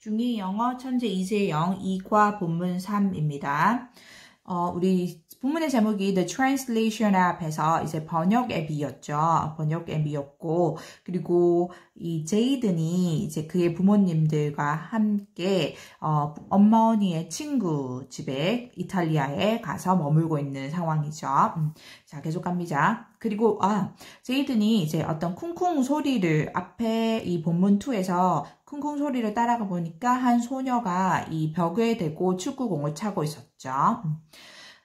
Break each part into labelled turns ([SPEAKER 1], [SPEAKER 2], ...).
[SPEAKER 1] 중2 영어 천재 이세영 2과 본문 3입니다. 어, 우리 본문의 제목이 The Translation App에서 이제 번역 앱이었죠. 번역 앱이었고, 그리고 이 제이든이 이제 그의 부모님들과 함께, 어, 엄마언니의 친구 집에 이탈리아에 가서 머물고 있는 상황이죠. 음, 자, 계속 갑니다. 그리고, 아, 제이든이 이제 어떤 쿵쿵 소리를 앞에 이 본문 2에서 쿵쿵 소리를 따라가 보니까 한 소녀가 이 벽에 대고 축구공을 차고 있었죠. 음.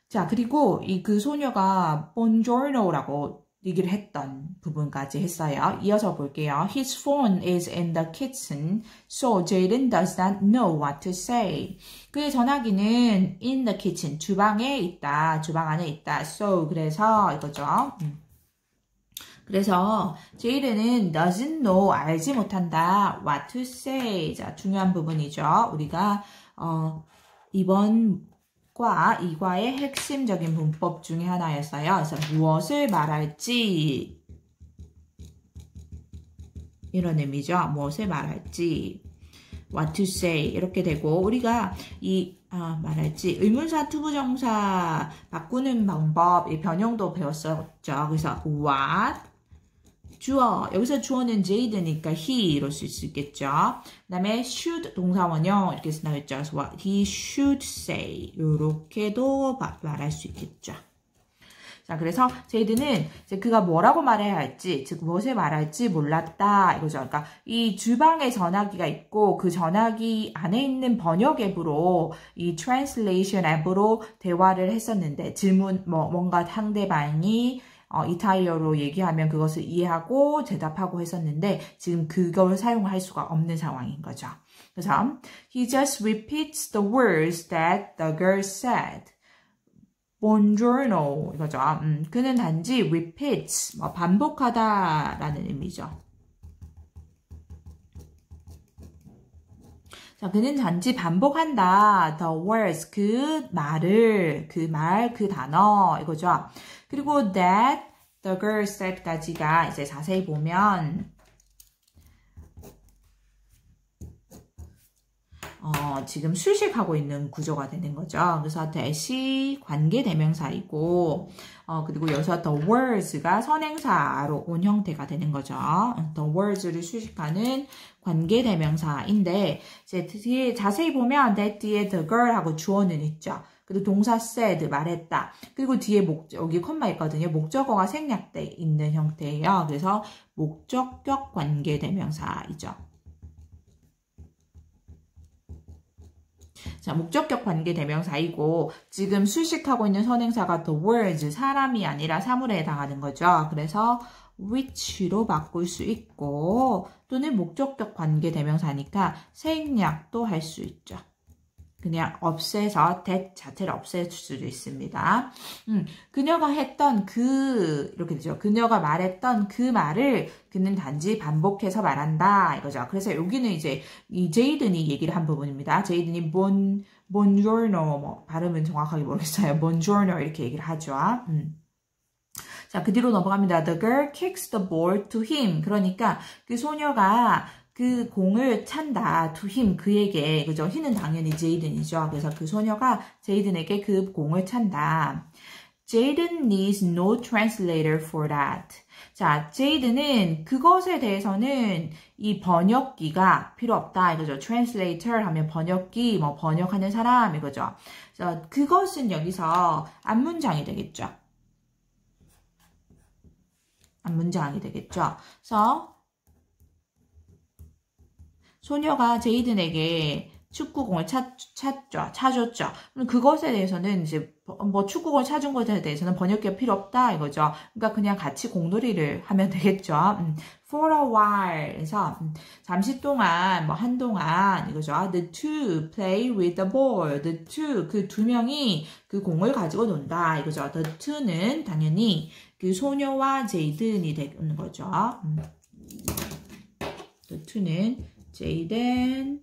[SPEAKER 1] 자, 그리고 이 그 소녀가 bongiorno라고 얘기를 했던 부분까지 했어요. 이어서 볼게요. His phone is in the kitchen, so Jaden does not know what to say. 그의 전화기는 in the kitchen, 주방에 있다, 주방 안에 있다. So, 그래서 이거죠. 음. 그래서 제이든은 doesn't know, 알지 못한다, what to say. 자, 중요한 부분이죠. 우리가, 어, 이번 과 이과의 핵심적인 문법 중에 하나였어요. 그래서 무엇을 말할지 이런 의미죠. 무엇을 말할지 what to say 이렇게 되고 우리가 이 아, 말할지 의문사 투부정사 바꾸는 방법 이 변형도 배웠었죠. 그래서 what 주어 여기서 주어는 Jade니까 he로 쓸 수 있겠죠. 그 다음에 should 동사원형 이렇게 나왔죠. 그래서 he should say 이렇게도 말할 수 있겠죠. 자, 그래서 제이드는 이제 그가 뭐라고 말해야 할지, 즉 무엇을 말할지 몰랐다 이거죠. 그러니까 이 주방에 전화기가 있고 그 전화기 안에 있는 번역 앱으로 이 translation 앱으로 대화를 했었는데 질문 뭐 뭔가 상대방이 어, 이탈리아로 얘기하면 그것을 이해하고 대답하고 했었는데 지금 그걸 사용할 수가 없는 상황인 거죠. 그래서 he just repeats the words that the girl said. buongiorno 이거죠. 음, 그는 단지 repeats 뭐 반복하다라는 의미죠. 자, 그는 단지 반복한다. the words 그 말을 그 말, 그 단어 이거죠. 그리고 that the girl said까지가 이제 자세히 보면 어, 지금 수식하고 있는 구조가 되는 거죠. 그래서 that이 관계 대명사이고, 어, 그리고 여기서 the words가 선행사로 온 형태가 되는 거죠. the words를 수식하는 관계 대명사인데, 이제 뒤에 자세히 보면 that 뒤에 the girl하고 주어는 있죠. 그리고 동사 said 말했다. 그리고 뒤에 목 여기 콤마 있거든요. 목적어가 생략돼 있는 형태예요. 그래서 목적격 관계 대명사이죠. 자, 목적격 관계 대명사이고 지금 수식하고 있는 선행사가 the words, 사람이 아니라 사물에 해당하는 거죠. 그래서 which로 바꿀 수 있고 또는 목적격 관계 대명사니까 생략도 할 수 있죠. 그냥 없애서 that 자체를 없앨 수도 있습니다. 음, 그녀가 했던 그 이렇게 되죠. 그녀가 말했던 그 말을 그는 단지 반복해서 말한다 이거죠. 그래서 여기는 이제 이 제이든이 얘기를 한 부분입니다. 제이든이 bon buongiorno 뭐 발음은 정확하게 모르겠어요. buongiorno 이렇게 얘기를 하죠. 음. 자, 그 뒤로 넘어갑니다. The girl kicks the ball to him. 그러니까 그 소녀가 그 공을 찬다. him, 그에게. 그죠? 히는 당연히 제이든이죠. 그래서 그 소녀가 제이든에게 그 공을 찬다. Jaden needs no translator for that. 자, 제이든은 그것에 대해서는 이 번역기가 필요 없다. 이거죠. translator 하면 번역기, 뭐 번역하는 사람 이거죠. 자, 그것은 여기서 앞문장이 되겠죠. 앞문장이 되겠죠. 그래서 소녀가 제이든에게 축구공을 찾, 찾죠. 찾았죠. 그것에 대해서는 이제 뭐 축구공을 찾은 것에 대해서는 번역기가 필요 없다 이거죠. 그러니까 그냥 같이 공놀이를 하면 되겠죠. 음, for a while 그래서 음, 잠시 동안 뭐 한동안 이거죠. The two play with the ball. The two 그 두 명이 그 공을 가지고 논다 이거죠. The two는 당연히 그 소녀와 제이든이 되는 거죠. 음. The two는 Jaden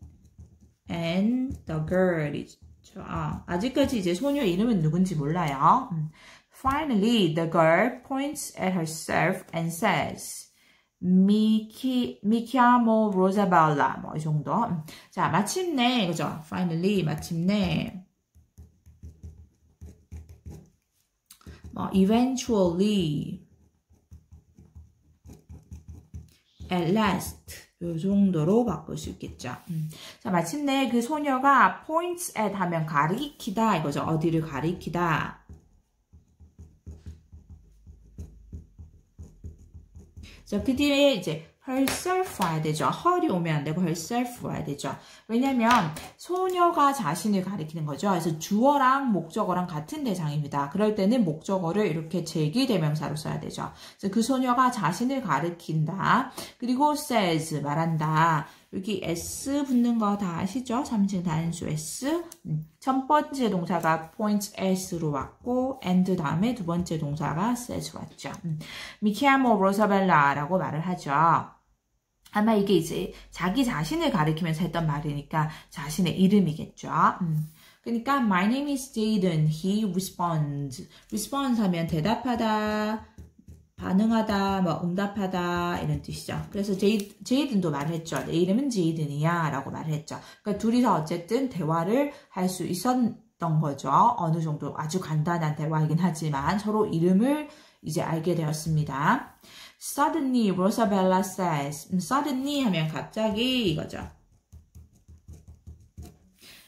[SPEAKER 1] and the girl이죠. 아, 아직까지 이제 소녀 이름은 누군지 몰라요. Finally, the girl points at herself and says, 미키, 미키아모 로자발라 뭐이 정도 자 마침내 그죠 finally 마침내 뭐 eventually at last 요 정도로 바꿀 수 있겠죠. 음. 자, 마침내 그 소녀가 points at 하면 가리키다 이거죠. 어디를 가리키다. 자, 그 뒤에 이제 herself 와야 되죠. her이 오면 안 되고 herself 와야 되죠. 왜냐면 소녀가 자신을 가리키는 거죠. 그래서 주어랑 목적어랑 같은 대상입니다. 그럴 때는 목적어를 이렇게 제기대명사로 써야 되죠. 그래서 그 소녀가 자신을 가리킨다. 그리고 says 말한다. 여기 s 붙는 거 다 아시죠? 3층 단수 s. 음, 첫 번째 동사가 points s로 왔고 and 다음에 두 번째 동사가 says 왔죠. 음, 미키아모 로사벨라라고 말을 하죠. 아마 이게 이제 자기 자신을 가리키면서 했던 말이니까 자신의 이름이겠죠. 음. 그러니까 my name is Jaden. He responds. responds 하면 대답하다, 반응하다, 뭐 응답하다 이런 뜻이죠. 그래서 제이, 제이든도 말했죠. 내 이름은 제이든이야 라고 말했죠. 그러니까 둘이서 어쨌든 대화를 할 수 있었던 거죠. 어느 정도 아주 간단한 대화이긴 하지만 서로 이름을 이제 알게 되었습니다. Suddenly, Rosabella says. suddenly 하면 갑자기 이거죠.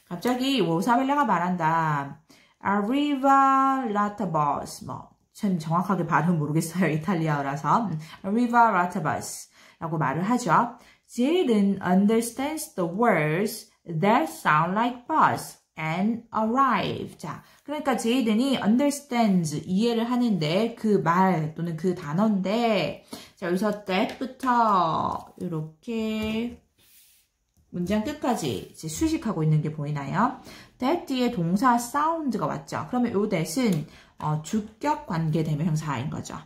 [SPEAKER 1] 갑자기 로사벨라가 말한다. Arriva latabos. 뭐, 참 정확하게 발음 모르겠어요. 이탈리아어라서. Arriva latabos. 라고 말을 하죠. Jaden understands the words that sound like bus and arrive. 자, 그러니까 제이든이 understands, 이해를 하는데 그 말 또는 그 단어인데 자, 여기서 that부터 이렇게 문장 끝까지 이제 수식하고 있는 게 보이나요? That 뒤에 동사 sound가 왔죠. 그러면 요 that은 어, 주격 관계 대명사인 거죠.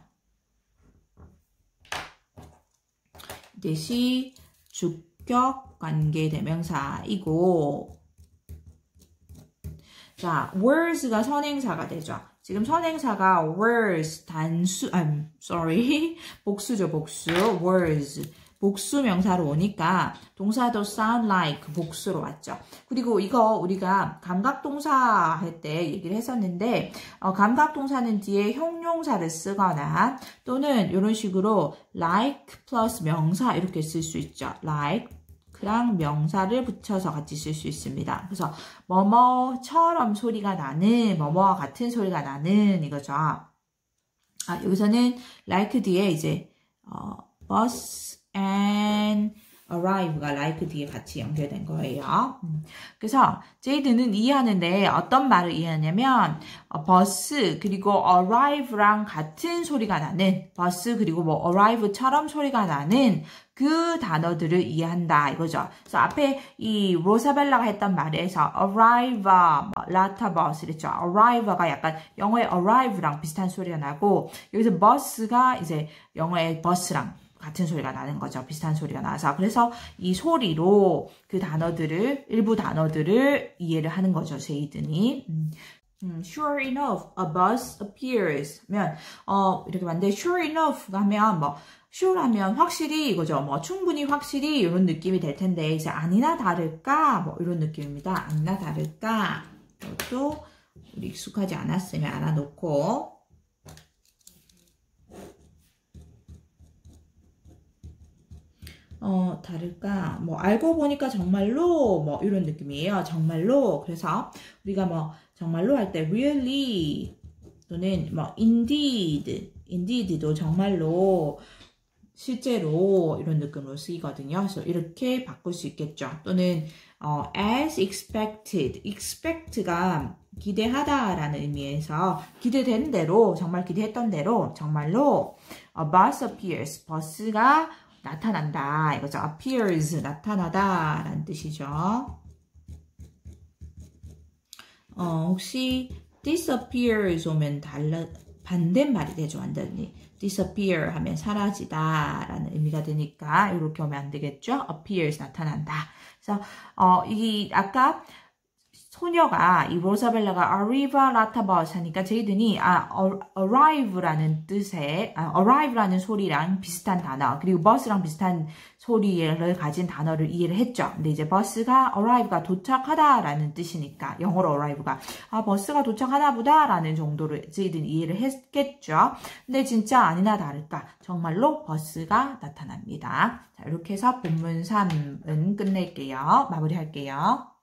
[SPEAKER 1] that이 주격 관계 대명사이고 자, words가 선행사가 되죠. 지금 선행사가 words 단수, I'm sorry, 복수죠, 복수. words. 복수 명사로 오니까 동사도 sound like 복수로 왔죠. 그리고 이거 우리가 감각동사 할 때 얘기를 했었는데 어, 감각동사는 뒤에 형용사를 쓰거나 또는 이런 식으로 like 플러스 명사 이렇게 쓸 수 있죠. like 그랑 명사를 붙여서 같이 쓸 수 있습니다. 그래서 뭐뭐처럼 소리가 나는 뭐뭐와 같은 소리가 나는 이거죠. 아, 여기서는 like 뒤에 이제 어, bus and arrive가 like 뒤에 같이 연결된 거예요. 음. 그래서 제이든은 이해하는데 어떤 말을 이해하냐면 어, 버스 그리고 arrive랑 같은 소리가 나는 버스 그리고 뭐 arrive처럼 소리가 나는 그 단어들을 이해한다 이거죠. 그래서 앞에 이 로사벨라가 했던 말에서 arrive, 라타 버스 이랬죠. arrive가 약간 영어의 arrive랑 비슷한 소리가 나고 여기서 bus가 이제 영어의 bus랑 같은 소리가 나는 거죠. 비슷한 소리가 나서. 그래서 이 소리로 그 단어들을, 일부 단어들을 이해를 하는 거죠. 제이든이. 음. 음, sure enough, a bus appears. 면, 어, 이렇게 만데 sure enough 하면 뭐, sure 하면 확실히 이거죠. 뭐, 충분히 확실히 이런 느낌이 될 텐데, 이제 아니나 다를까? 뭐, 이런 느낌입니다. 아니나 다를까? 이것도 우리 익숙하지 않았으면 알아놓고, 어, 다를까? 뭐, 알고 보니까 정말로, 뭐, 이런 느낌이에요. 정말로. 그래서, 우리가 뭐, 정말로 할 때, really, 또는 뭐, indeed, indeed도 정말로, 실제로, 이런 느낌으로 쓰이거든요. 그래서 이렇게 바꿀 수 있겠죠. 또는, 어, as expected, expect가 기대하다라는 의미에서 기대된 대로, 정말 기대했던 대로, 정말로, a bus appears, 버스가 나타난다. 이거죠. appears, 나타나다 라는 뜻이죠. 어, 혹시 disappears 오면 달라, 반대말이 되죠. 완전히. disappear 하면 사라지다 라는 의미가 되니까 이렇게 오면 안 되겠죠. appears, 나타난다. 그래서, 어, 이, 아까 소녀가 이 로사벨라가 arriva bus 하니까 제이든이 아 arrive라는 뜻의 아, arrive라는 소리랑 비슷한 단어 그리고 bus랑 비슷한 소리를 가진 단어를 이해를 했죠. 근데 이제 버스가 arrive가 도착하다라는 뜻이니까 영어로 arrive가 아 버스가 도착하나 보다라는 정도로 제이든 이해를 했겠죠. 근데 진짜 아니나 다를까 정말로 버스가 나타납니다. 자 이렇게 해서 본문 3은 끝낼게요. 마무리할게요.